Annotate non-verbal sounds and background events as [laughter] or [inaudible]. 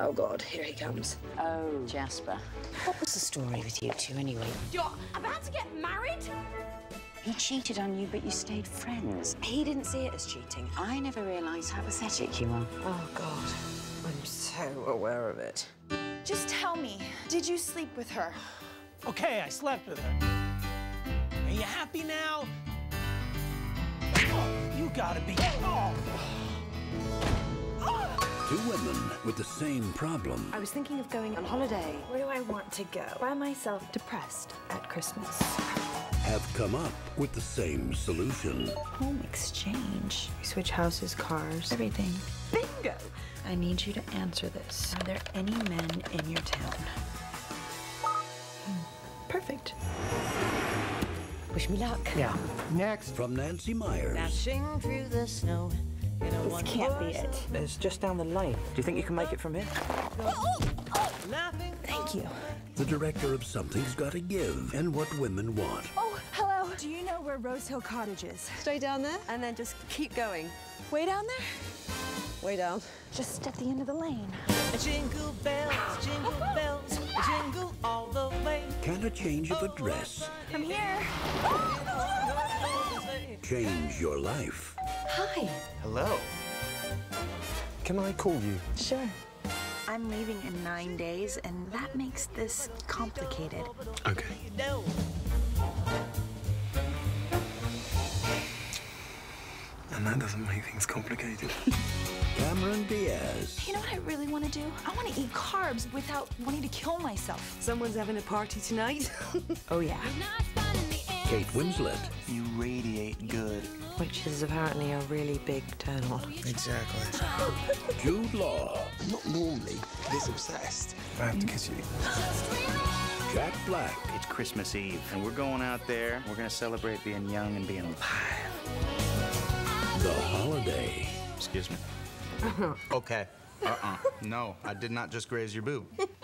Oh, God, here he comes. Oh, Jasper. What was the story with you two, anyway? You're about to get married? He cheated on you, but you stayed friends. He didn't see it as cheating. I never realised how pathetic you are. Oh, God. I'm so aware of it. Just tell me, did you sleep with her? Okay, I slept with her. Are you happy now? Oh, you gotta be. Oh. Two women with the same problem. I was thinking of going on holiday. Where do I want to go? By myself, depressed at Christmas. have come up with the same solution. Home exchange. We switch houses, cars, everything. Bingo! I need you to answer this. Are there any men in your town? Hmm. Perfect. Wish me luck. Yeah. Next. From Nancy Meyers. Dashing through the snow. This can't be it. It's just down the lane. Do you think you can make it from here? Thank you. The director of Something's Gotta Give and What Women Want. Oh, hello. Do you know where Rose Hill Cottage is? Stay down there and then just keep going. Way down there? Way down. Just at the end of the lane. Jingle bells, jingle oh, oh. bells, jingle all the way. Can a change of oh. address I'm here. change your life? Hi. Hello. Can I call you? Sure. I'm leaving in nine days, and that makes this complicated. Okay. No. And that doesn't make things complicated. [laughs] Cameron Diaz. You know what I really want to do? I want to eat carbs without wanting to kill myself. Someone's having a party tonight. [laughs] Oh, yeah. Kate Winslet. You radiate good. Which is apparently a really big turn on. Exactly. [laughs] Jude Law. Not normally this obsessed. I have to kiss you. Jack Black. It's Christmas Eve, and we're going out there. We're gonna celebrate being young and being alive. The Holiday. Excuse me. Okay. Uh-uh. No, I did not just graze your boob. [laughs]